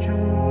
you